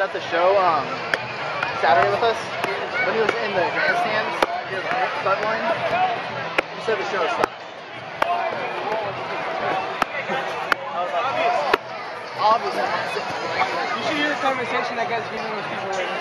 at the show um, Saturday with us. When he was in the grandstands, he was start. He said the show sucked. Was obviously. You should hear the conversation that guy's giving with people right now.